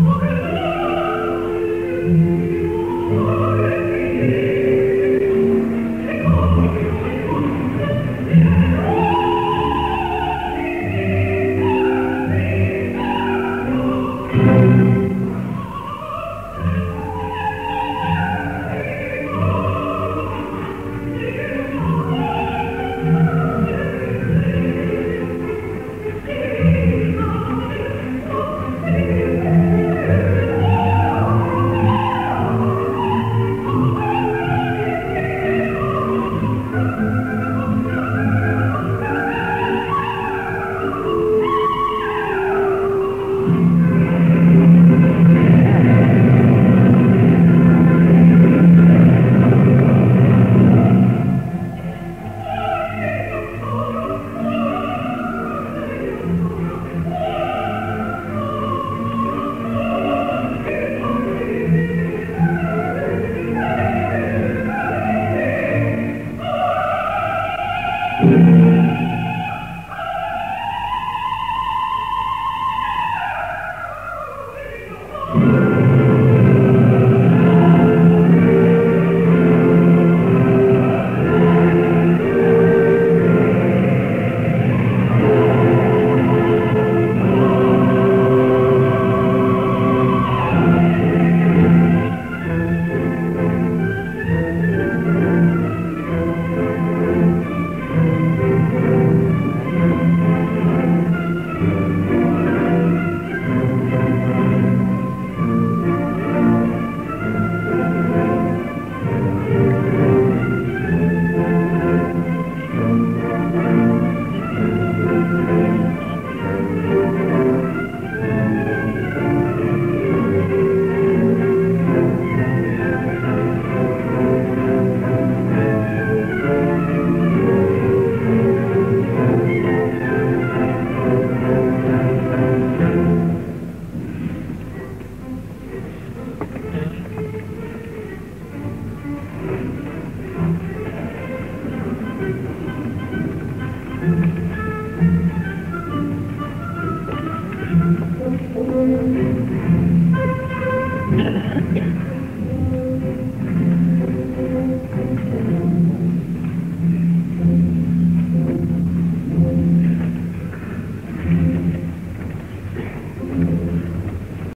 Okay.